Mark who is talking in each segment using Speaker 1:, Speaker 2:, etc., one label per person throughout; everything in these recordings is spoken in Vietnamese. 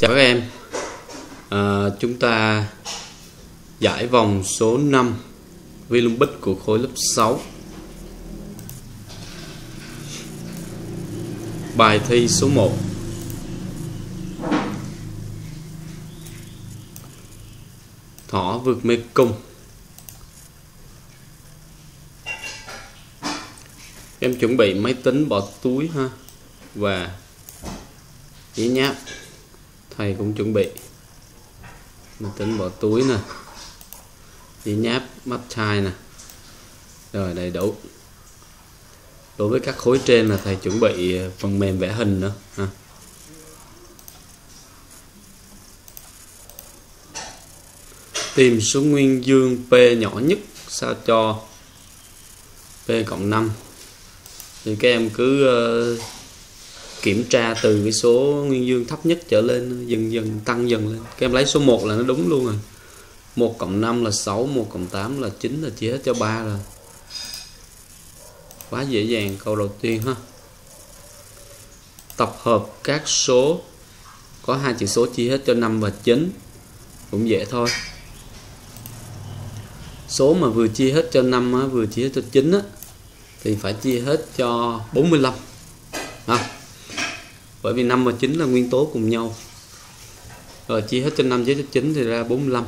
Speaker 1: Chào các em. À, Chúng ta giải vòng số 5 Vi của khối lớp 6 Bài thi số 1 Thỏ vượt mê cung. Em chuẩn bị máy tính bỏ túi ha Và giấy nháp thầy cũng chuẩn bị. Mình tính bỏ túi nè. Đi nháp mắt chai nè. Rồi đầy đủ. Đối với các khối trên là thầy chuẩn bị ờ, phần mềm vẽ hình nữa ha. tìm số nguyên dương P nhỏ nhất sao cho P cộng 5 thì các em cứ uh, kiểm tra từ cái số nguyên dương thấp nhất trở lên, dần dần tăng dần lên. Các em lấy số 1 là nó đúng luôn rồi. 1 cộng 5 là 6 1 cộng 8 là 9 là chia hết cho 3 rồi. Quá dễ dàng, câu đầu tiên ha. Tập hợp các số, có hai chữ số chia hết cho 5 và 9 cũng dễ thôi. Số mà vừa chia hết cho 5 vừa chia hết cho 9 thì phải chia hết cho 45 ha bởi vì 5 và 9 là nguyên tố cùng nhau. Rồi chia hết cho 5 chia cho 9 thì ra 45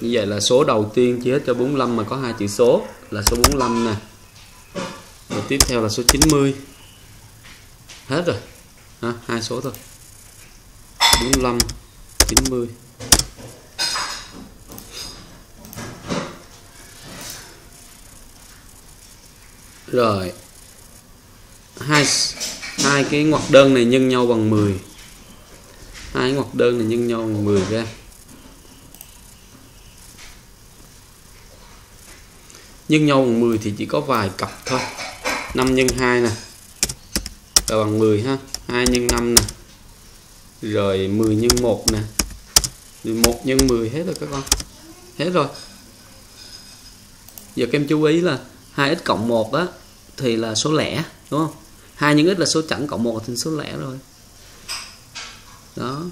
Speaker 1: như vậy là số đầu tiên chia hết cho 45 mà có hai chữ số là số 45 nè. Rồi tiếp theo là số 90 hết rồi. Ha, hai số thôi. 45 90 rồi. Hai hai cái ngoặc đơn này nhân nhau bằng 10 hai ngoặc đơn này nhân nhau bằng 10 ra. Nhân nhau bằng 10 thì chỉ có vài cặp thôi. 5 nhân 2 nè. Là bằng 10 ha. 2 nhân 5 nè. Rồi 10 nhân 1 nè. 1 nhân 10 hết rồi các con. Hết rồi. Giờ các em chú ý là 2x cộng 1 á, thì là số lẻ, đúng không? Hai nhân x là số chẵn, cộng một thành số lẻ rồi. Đó.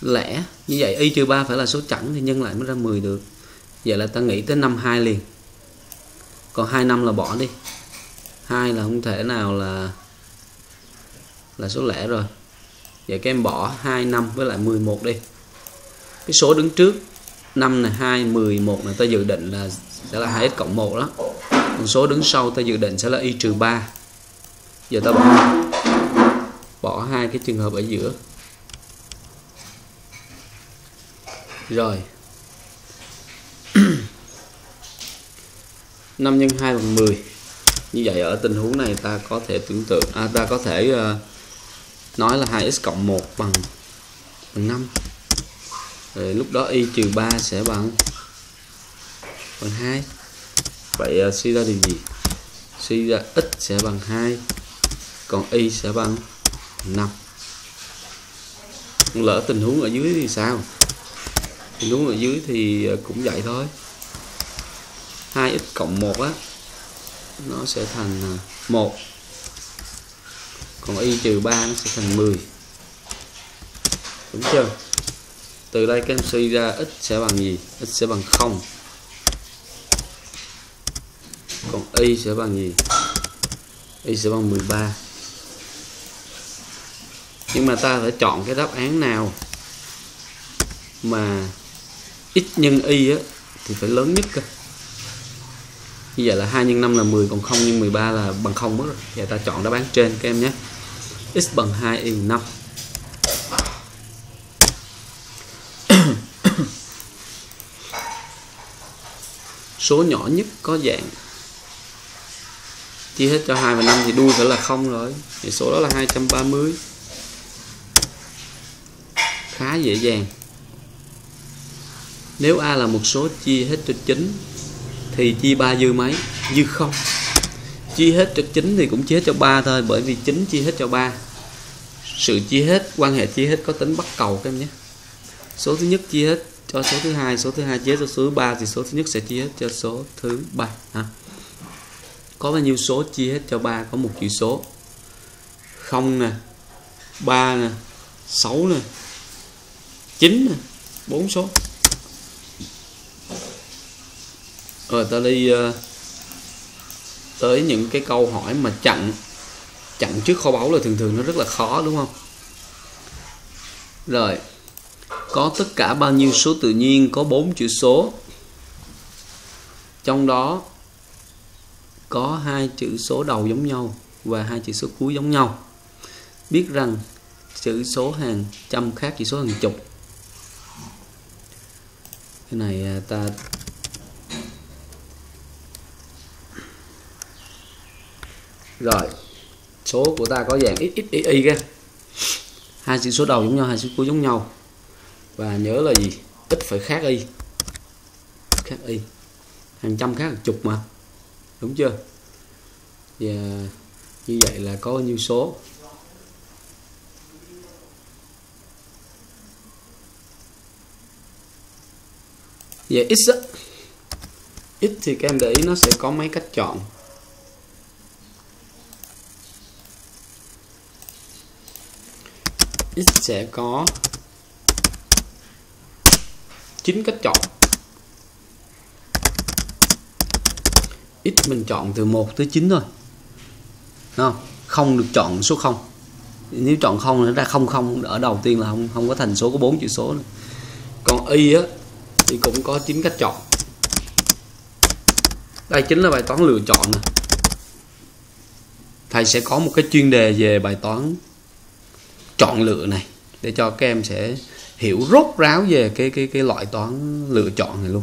Speaker 1: Lẻ, như vậy, y trừ 3 phải là số chẵn thì nhân lại mới ra 10 được. Vậy là ta nghĩ tới năm hai liền. Còn hai năm là bỏ đi. Hai là không thể nào là là số lẻ rồi. Vậy các em bỏ 2 năm với lại 11 đi. Cái số đứng trước 5 là 2 11 là ta dự định là sẽ là 2x cộng 1 đó. Còn số đứng sau ta dự định sẽ là y trừ 3 giờ ta bỏ bỏ hai cái trường hợp ở giữa. Rồi. 5 nhân 2 bằng 10 như vậy ở tình huống này ta có thể tưởng tượng à, ta có thể uh, nói là 2x cộng 1 bằng bằng 5 rồi lúc đó y trừ 3 sẽ bằng bằng 2 vậy uh, suy ra điều gì? Suy ra x sẽ bằng 2 còn y sẽ bằng 5 lỡ tình huống ở dưới thì sao? Tình huống ở dưới thì ờ, cũng vậy thôi. 2x cộng 1 á, nó sẽ thành ờ, 1 còn y trừ 3 nó sẽ thành 10 đúng chưa? Từ đây các em suy ra x sẽ bằng gì? X sẽ bằng 0 còn y sẽ bằng gì? Y sẽ bằng 13 nhưng mà ta phải chọn cái đáp án nào mà x nhân y á, thì phải lớn nhất cơ. Như vậy là 2 nhân 5 là 10 còn 0 nhân 13 là bằng 0 mất rồi. Vậy ta chọn đáp án trên các em nhé. X bằng 2 y bằng 5 số nhỏ nhất có dạng. Chia hết cho 2 và 5 thì đuôi phải là 0 rồi. Thì số đó là 230 khá dễ dàng nếu A là một số chia hết cho 9 thì chia 3 dư mấy? Dư không. Chia hết cho 9 thì cũng chia hết cho 3 thôi bởi vì 9 chia hết cho 3. Sự chia hết, quan hệ chia hết có tính bắt cầu các em nhé. Số thứ nhất chia hết cho số thứ hai, số thứ hai chia hết cho số thứ ba thì số thứ nhất sẽ chia hết cho số thứ ba ha. Có bao nhiêu số chia hết cho 3 có một chữ số. 0 nè, 3 nè, 6 nè, 9 bốn số. Rồi ta đi uh, tới những cái câu hỏi mà chặn chặn trước kho báu là thường thường nó rất là khó đúng không? Rồi có tất cả bao nhiêu số tự nhiên có bốn chữ số. Trong đó có hai chữ số đầu giống nhau và hai chữ số cuối giống nhau. Biết rằng chữ số hàng trăm khác chữ số hàng chục cái này à, ta rồi, số của ta có dạng xxy x, y kìa. Hai chữ số đầu giống nhau, hai chữ cuối giống nhau. Và nhớ là gì? Ít phải khác y. Khác y. Hàng trăm khác hàng chục mà. Đúng chưa? Và như vậy là có nhiêu số? Về x á. X thì các em để ý nó sẽ có mấy cách chọn. X sẽ có 9 cách chọn. X mình chọn từ 1 tới 9 thôi. Đúng không? Không được chọn số 0 nếu chọn không nó ra không không, ở đầu tiên là không không có thành số, có bốn chữ số nữa. còn y á thì cũng có 9 cách chọn. Đây chính là bài toán lựa chọn thầy sẽ có một cái chuyên đề về bài toán chọn lựa này để cho các em sẽ hiểu rốt ráo về cái cái cái loại toán lựa chọn này luôn.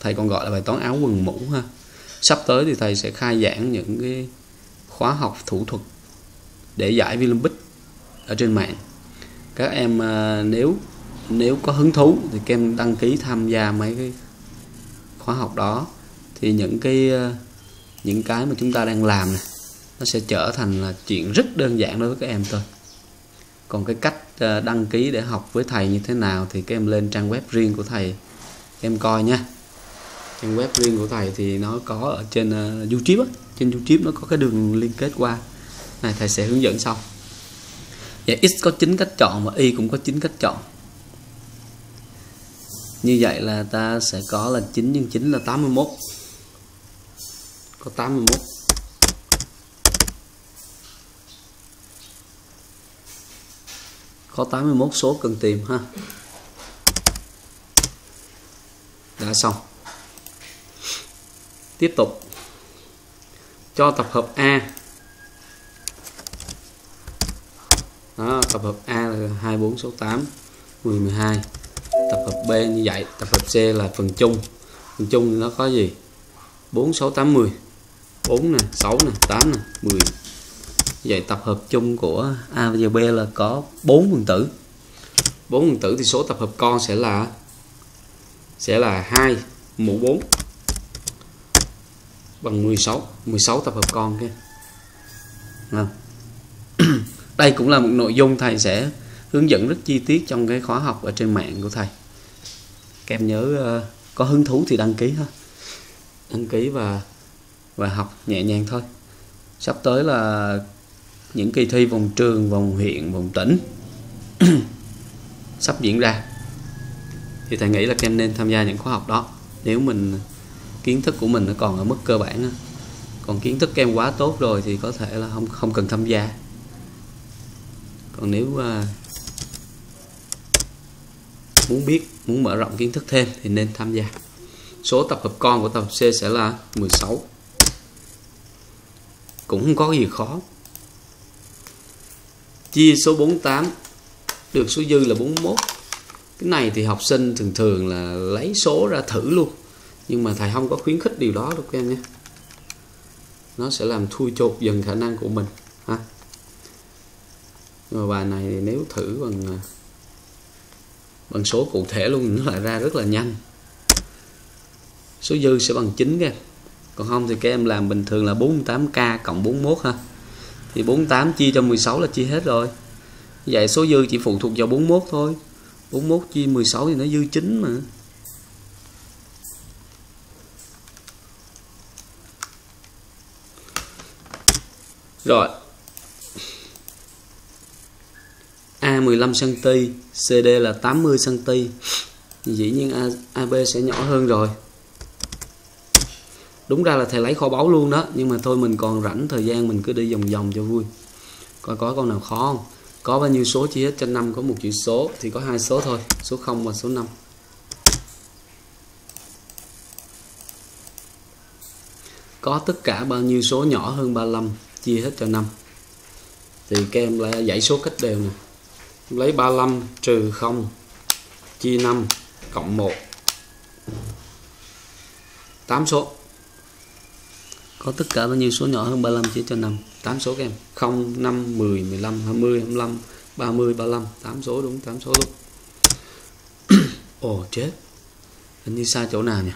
Speaker 1: Thầy còn gọi là bài toán áo quần mũ ha. Sắp tới thì thầy sẽ khai giảng những cái khóa học thủ thuật để giải Olympic ở trên mạng. Các em à, nếu nếu có hứng thú thì các em đăng ký tham gia mấy cái khóa học đó. Thì những cái ờ, những cái mà chúng ta đang làm này nó sẽ trở thành là chuyện rất đơn giản đối với các em thôi. Còn cái cách ờ, đăng ký để học với thầy như thế nào thì các em lên trang web riêng của thầy. Em coi nha. Trang web riêng của thầy thì nó có ở trên uh, YouTube á. trên YouTube nó có cái đường liên kết qua. Này thầy sẽ hướng dẫn sau. Vậy x có 9 cách chọn và y cũng có 9 cách chọn như vậy là ta sẽ có là 9 nhân 9 là 81 có 81 có 81 số cần tìm ha. Đã xong. Tiếp tục. Cho tập hợp A. Đó, tập hợp A là 24 số 8 10 12 tập hợp B như vậy. Tập hợp C là phần chung. Phần chung thì nó có gì? 4 6 8 10 4 nè 6 nè 8 nè 10 vậy tập hợp chung của A và B là có 4 phần tử. 4 phần tử thì số tập hợp con sẽ là sẽ là 2 mũ 4 bằng 16 16 tập hợp con kia. Đây cũng là một nội dung thầy sẽ hướng dẫn rất chi tiết trong cái khóa học ở trên mạng của thầy. Các em nhớ ờ, có hứng thú thì đăng ký ha. Đăng ký và và học nhẹ nhàng thôi. Sắp tới là những kỳ thi vòng trường vòng huyện vòng tỉnh sắp diễn ra. Thì thầy nghĩ là các em nên tham gia những khóa học đó. Nếu mình kiến thức của mình nó còn ở mức cơ bản còn kiến thức các em quá tốt rồi thì có thể là không không cần tham gia. Còn nếu uh, muốn biết, muốn mở rộng kiến thức thêm thì nên tham gia. Số tập hợp con của tập hợp C sẽ là 16 cũng không có gì khó. Chia số 48 được số dư là 41 cái này thì học sinh thường thường là lấy số ra thử luôn. Nhưng mà thầy không có khuyến khích điều đó đâu các em nhé. Nó sẽ làm thui chột dần khả năng của mình, ha. Nhưng mà bài này nếu thử bằng à, bằng số cụ thể luôn, nó lại ra rất là nhanh. Số dư sẽ bằng 9 các còn không thì các em làm bình thường là 48k cộng 41 ha. Thì 48 chia cho 16 là chia hết rồi. Vậy số dư chỉ phụ thuộc vào 41 thôi. 41 chia 16 thì nó dư 9 mà. Rồi A 15 cm CD là 80 cm dĩ nhiên AB sẽ nhỏ hơn rồi. Đúng ra là thầy lấy kho báu luôn đó, nhưng mà thôi mình còn rảnh thời gian mình cứ đi vòng vòng cho vui. Coi có con nào khó không? Có bao nhiêu số chia hết cho 5 có một chữ số, thì có hai số thôi, số 0 và số 5 có tất cả bao nhiêu số nhỏ hơn 35 chia hết cho 5 thì các em lại dãy số cách đều nè lấy 35 trừ 0 chia 5 cộng 1 8 số. Có tất cả bao nhiêu số nhỏ hơn 35 chia cho 5 8 số các em. 0 5 10 15 20 25 30 35 8 số đúng 8 số luôn ồ chết. Hình như sai chỗ nào nhỉ?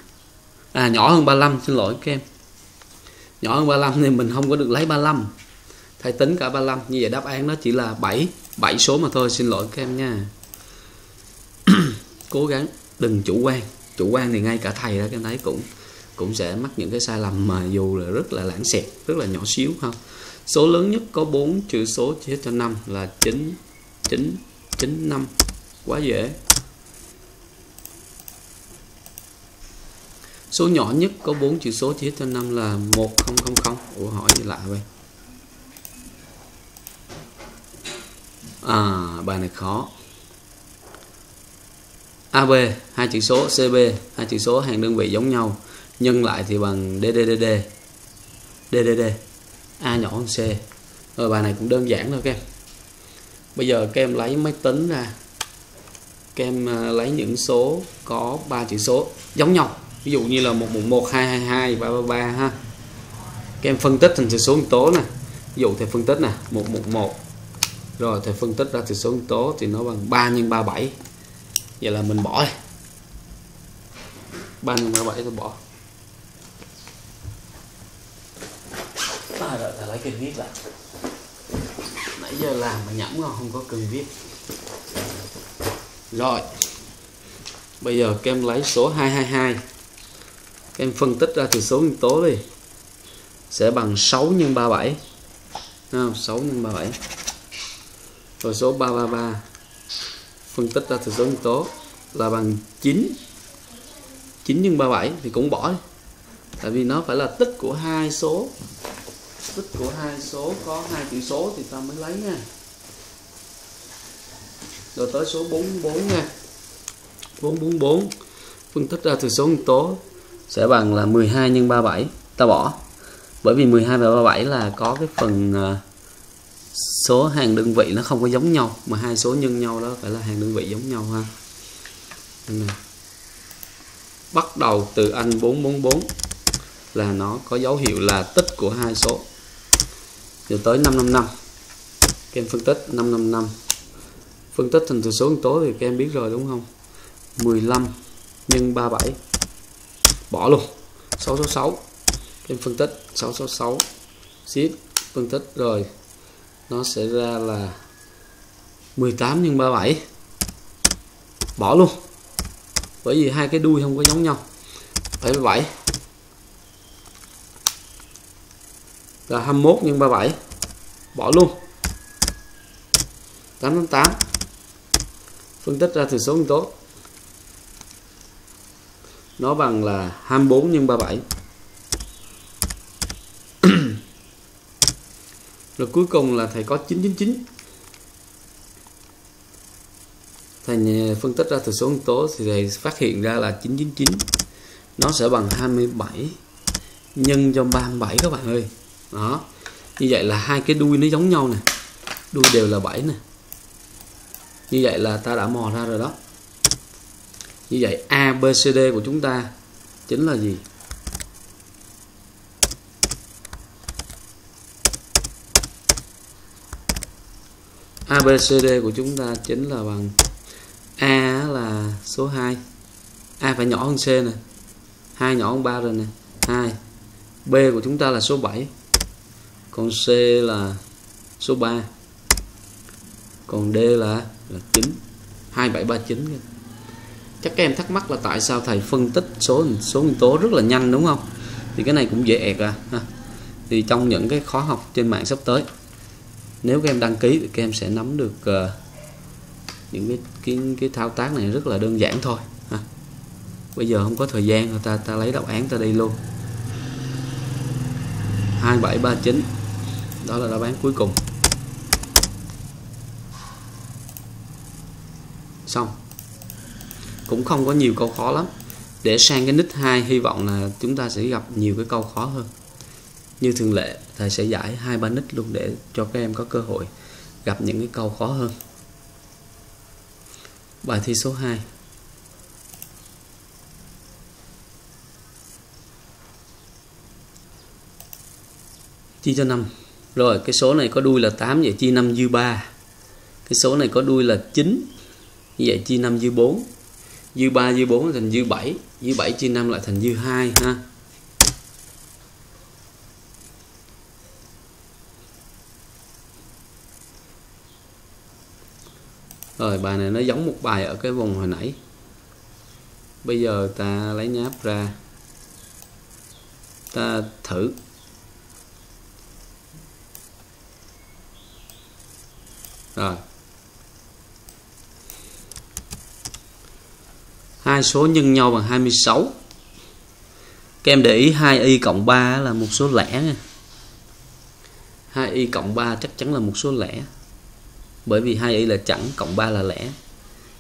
Speaker 1: À nhỏ hơn 35 xin lỗi các em. Nhỏ hơn 35 nên mình không có được lấy 35 thầy tính cả 35 như vậy đáp án nó chỉ là 7 7 số mà thôi, xin lỗi các em nha. Cố gắng đừng chủ quan. Chủ quan thì ngay cả thầy đó, các em thấy cũng cũng sẽ mắc những cái sai lầm mà dù là rất là lãng xẹt, rất là nhỏ xíu không số lớn nhất có 4 chữ số chia cho 5 là 9 9 9 5 quá dễ. Số nhỏ nhất có 4 chữ số chia cho 5 là 1000 Ủa, hỏi gì lạ vậy. À bài này khó. AB hai chữ số CB hai chữ số, hàng đơn vị giống nhau. Nhân lại thì bằng DDDD DDD A nhỏ hơn C. Rồi bài này cũng đơn giản thôi các em. Bây giờ các em lấy máy tính ra. Các em à, lấy những số có ba chữ số giống nhau. Ví dụ như là 111 222 333 ha. Các em phân tích thành số nguyên tố nè. Ví dụ thầy phân tích nè 111 rồi thầy phân tích ra từ số nhân tố thì nó bằng 3 x 37 vậy là mình bỏ đi. 3 x 37 tôi bỏ. À, rồi thầy lấy cái viết lại. Nãy giờ làm mà nhẩm ngon không có cần viết. Rồi bây giờ các em lấy số 222 các em phân tích ra từ số nhân tố đi. Sẽ bằng 6 x 37 không? 6 x 37 thừa số 333 phân tích ra thừa số nhân tố là bằng 9 9 nhân 37 thì cũng bỏ đi. Tại vì nó phải là tích của hai số. Tích của hai số có hai chữ số thì ta mới lấy nha. Rồi tới số 44 nha. 444 phân tích ra thừa số nhân tố sẽ bằng là 12 nhân 37 ta bỏ. Bởi vì 12 và 37 là có cái phần uh, số hàng đơn vị nó không có giống nhau, mà hai số nhân nhau đó phải là hàng đơn vị giống nhau ha. Bắt đầu từ anh 444 là nó có dấu hiệu là tích của hai số. Rồi tới 555 các em phân tích 555 phân tích thành từ số nguyên tố thì các em biết rồi đúng không? 15 nhân 37 bỏ luôn. 666 các em phân tích 666 ship phân tích rồi nó sẽ ra là 18 x 37 bỏ luôn. Bởi vì hai cái đuôi không có giống nhau. 77 là 21 x 37 bỏ luôn. 888 phân tích ra từ số nguyên tố. Nó bằng là 24 x 37 rồi cuối cùng là thầy có 999 thầy phân tích ra từ số nhân tố thì thầy phát hiện ra là 999 nó sẽ bằng 27 nhân cho 37 các bạn ơi. Đó. Như vậy là hai cái đuôi nó giống nhau nè. Đuôi đều là 7 nè. Như vậy là ta đã mò ra rồi đó. Như vậy ABCD của chúng ta chính là gì? ABCD của chúng ta chính là bằng A là số 2 A phải nhỏ hơn C nè. 2 nhỏ hơn 3 rồi nè. 2 B của chúng ta là số 7 còn C là số 3 còn D là, là 9 2739 chắc các em thắc mắc là tại sao thầy phân tích số số nguyên tố rất là nhanh đúng không? Thì cái này cũng dễ ẹt à ha. thì trong những cái khóa học trên mạng sắp tới nếu các em đăng ký thì các em sẽ nắm được uh, những cái cái cái thao tác này rất là đơn giản thôi ha. bây giờ không có thời gian ta ta lấy đáp án ta đi luôn. 2739 đó là đáp án cuối cùng. Xong. Cũng không có nhiều câu khó lắm. Để sang cái nick 2 hy vọng là chúng ta sẽ gặp nhiều cái câu khó hơn như thường lệ, thầy sẽ giải hai ba nick luôn để cho các em có cơ hội gặp những cái câu khó hơn. Bài thi số 2 chia cho 5 rồi, cái số này có đuôi là 8 vậy chia 5 dư 3 cái số này có đuôi là 9 như vậy chia 5 dư 4 dư 3 dư 4 thành dư 7 dư 7 chia 5 lại thành dư 2 ha. Rồi, bài này nó giống một bài ở cái vùng hồi nãy. Bây giờ ta lấy nháp ra. Ta thử. Rồi. Hai số nhân nhau bằng 26 các em để ý 2y cộng 3 là một số lẻ nha. 2y cộng 3 chắc chắn là một số lẻ bởi vì 2y là chẵn cộng 3 là lẻ.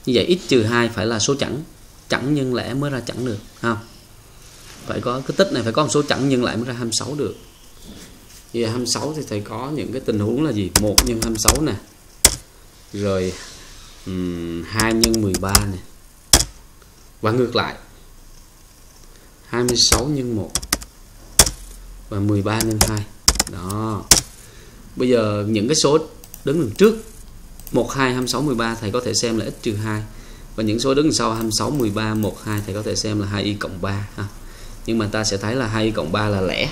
Speaker 1: Như vậy x trừ 2 phải là số chẵn chẵn nhân lẻ mới ra chẵn được ha. Phải có cái tích này phải có một số chẵn nhân lại mới ra 26 được. Vậy 26 thì thầy có những cái tình huống là gì? 1 nhân 26 nè. Rồi um, 2 nhân 13 nè. Và ngược lại. 26 nhân 1 và 13 nhân 2 đó. Bây giờ những cái số đứng đằng trước 1 2 26 13 thầy có thể xem là x trừ 2 và những số đứng sau 26 13 1 2 thầy có thể xem là 2y cộng 3 ha. nhưng mà ta sẽ thấy là 2y cộng 3 là lẻ.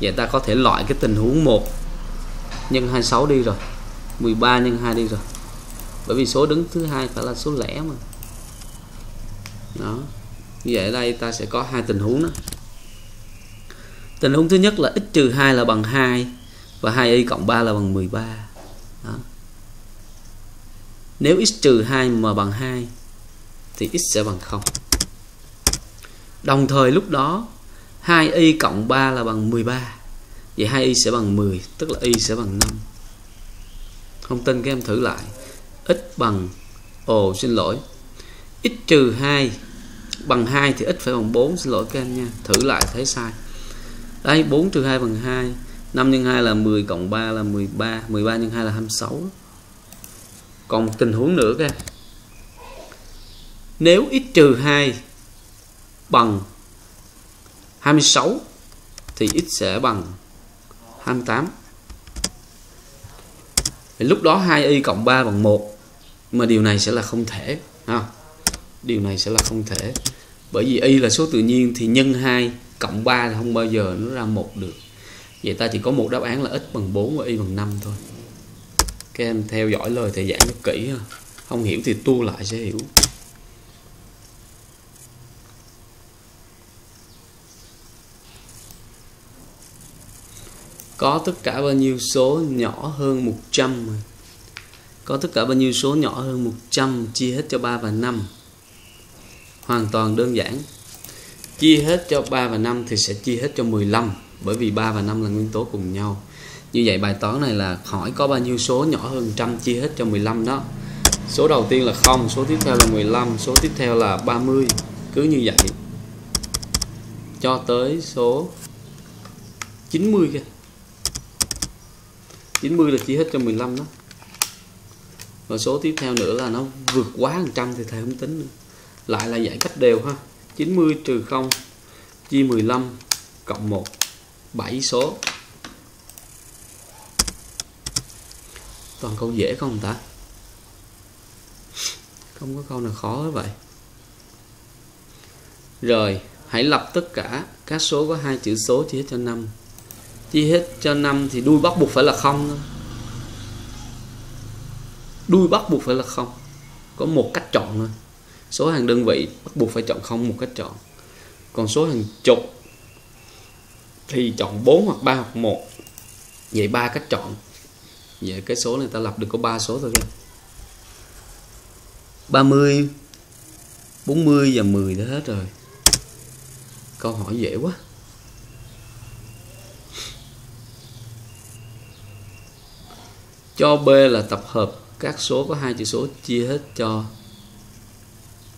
Speaker 1: Vậy ta có thể loại cái tình huống 1 nhân 26 đi rồi 13 nhân 2 đi rồi. Bởi vì số đứng thứ hai phải là số lẻ mà. Đó. Như vậy ở đây ta sẽ có hai tình huống đó. Tình huống thứ nhất là x trừ 2 là bằng 2 và 2y cộng 3 là bằng 13 đó nếu x trừ 2m bằng 2 thì x sẽ bằng 0 đồng thời lúc đó 2y cộng 3 là bằng 13 vậy 2y sẽ bằng 10 tức là y sẽ bằng 5 không tin các em thử lại. X bằng, ồ, xin lỗi. X trừ 2 bằng 2 thì x phải bằng 4 xin lỗi các em nha, thử lại thấy sai. Đây 4 trừ 2 bằng 2 5 nhân 2 là 10 cộng 3 là 13 13 nhân 2 là 26 còn một tình huống nữa các em nếu x trừ 2 bằng 26 thì x sẽ bằng 28 thì lúc đó 2y cộng 3 bằng 1 mà điều này sẽ là không thể, ha. Điều này sẽ là không thể. Bởi vì y là số tự nhiên thì nhân 2 cộng 3 là không bao giờ nó ra một được. Vậy ta chỉ có một đáp án là x bằng 4 và y bằng 5 thôi các em theo dõi lời thầy giảng cho kỹ không hiểu thì tu lại sẽ hiểu. Có tất cả bao nhiêu số nhỏ hơn 100 có tất cả bao nhiêu số nhỏ hơn 100 chia hết cho 3 và 5 hoàn toàn đơn giản. Chia hết cho 3 và 5 thì sẽ chia hết cho 15 bởi vì 3 và 5 là nguyên tố cùng nhau như vậy bài toán này là hỏi có bao nhiêu số nhỏ hơn trăm chia hết cho 15 đó. Số đầu tiên là 0 số tiếp theo là 15 số tiếp theo là 30 cứ như vậy. Cho tới số 90 kìa. 90 là chia hết cho 15 đó. Và số tiếp theo nữa là nó vượt quá 100 thì thầy không tính nữa. Lại là giải cách đều ha. 90 trừ 0 chia 15 cộng 1 7 số. Toàn câu dễ không ta? Không có câu nào khó hết vậy. Rồi, hãy lập tất cả các số có hai chữ số chia hết cho 5 chia hết cho 5 thì đuôi bắt buộc phải là không thôi. Đuôi bắt buộc phải là không. Có một cách chọn thôi. Số hàng đơn vị bắt buộc phải chọn không một cách chọn. Còn số hàng chục thì chọn 4 hoặc 3 hoặc 1 vậy ba cách chọn vậy cái số này ta lập được có 3 số thôi 30 40 và 10 đã hết rồi. Câu hỏi dễ quá. Cho B là tập hợp các số có hai chữ số chia hết cho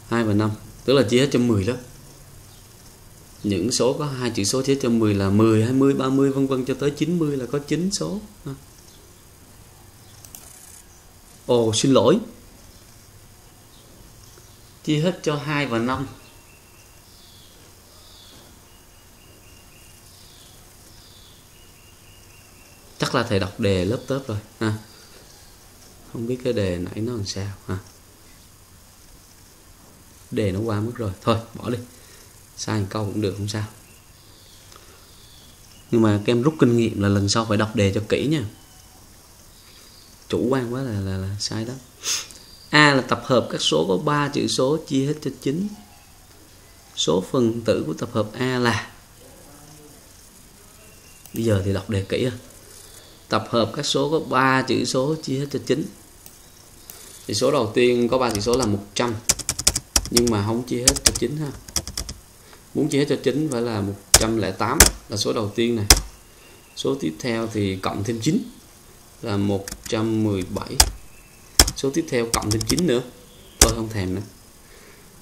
Speaker 1: 2 và 5 tức là chia hết cho 10 đó. Những số có hai chữ số chia hết cho 10 là 10, 20, 30 vân vân cho tới 90 là có 9 số. Ồ, xin lỗi. Chia hết cho 2 và 5 chắc là thầy đọc đề lớp tớp rồi, ha. Không biết cái đề nãy nó làm sao, ha. Đề nó qua mất rồi. Thôi, bỏ đi. Sai một câu cũng được, không sao. Nhưng mà các em rút kinh nghiệm là lần sau phải đọc đề cho kỹ nha chủ quan quá là là, là sai đó. A là tập hợp các số có 3 chữ số chia hết cho 9 số phần tử của tập hợp A là bây giờ thì đọc đề kỹ hơn. Tập hợp các số có 3 chữ số chia hết cho 9 thì số đầu tiên có 3 chữ số là 100 nhưng mà không chia hết cho 9 ha. Muốn chia hết cho 9 phải là 108 là số đầu tiên này. Số tiếp theo thì cộng thêm 9 là 117 số tiếp theo cộng thêm 9 nữa. Tôi không thèm nữa.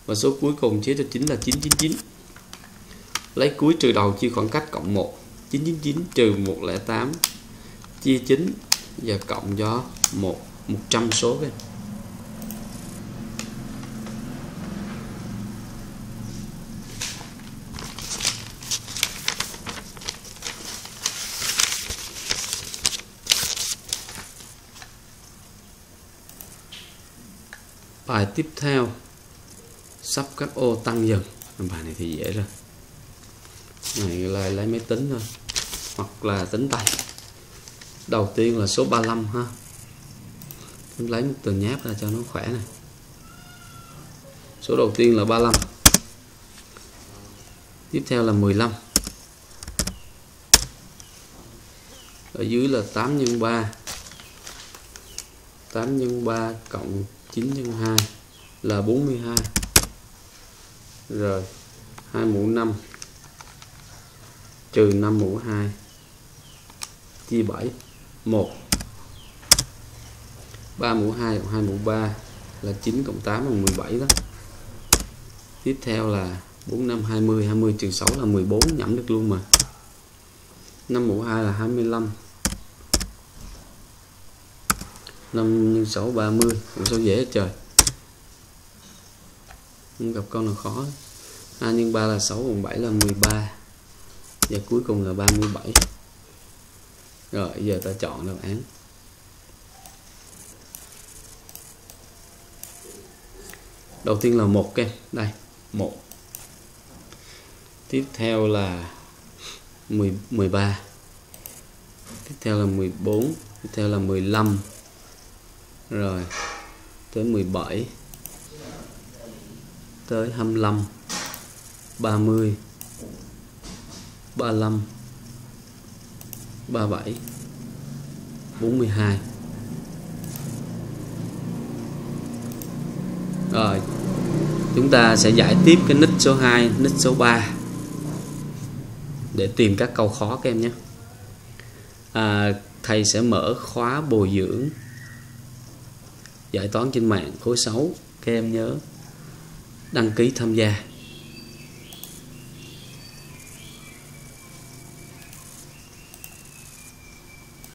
Speaker 1: Và số cuối cùng chia cho 9 là 999 lấy cuối trừ đầu chia khoảng cách cộng 1 999 trừ 108 chia 9 và cộng cho 1 100 số các bài tiếp theo, sắp các ô tăng dần. Bài này thì dễ rồi. Này là lấy máy tính thôi, hoặc là tính tay. Đầu tiên là số 35 ha. Em lấy một từ nháp ra cho nó khỏe này. Số đầu tiên là 35 tiếp theo là 15 ở dưới là 8 x 3 8 x 3 cộng 9 nhân 2 là 42 rồi 2 mũ 5 trừ 5 mũ 2 chia 7 1 3 mũ 2 cộng 2 mũ 3 là 9 cộng 8 là 17 đó. Tiếp theo là 4 5 20 20 trừ 6 là 14 nhẩm được luôn mà. 5 mũ 2 là 25 5 nhân 6 30 Ủa sao dễ trời? Không gặp con nào khó. 2 nhân 3 là 6 cộng 7 là 13 Và cuối cùng là 37 Rồi giờ ta chọn đáp án. Đầu tiên là một kem Đây. 1 Tiếp theo là 10, 13 Tiếp theo là 14 Tiếp theo là 15 rồi tới 17 tới 25 30 35 37 42 Rồi Chúng ta sẽ giải tiếp cái nick số 2 Nick số 3 Để tìm các câu khó các em nhé. À, Thầy sẽ mở khóa bồi dưỡng giải toán trên mạng khối 6 các em nhớ đăng ký tham gia.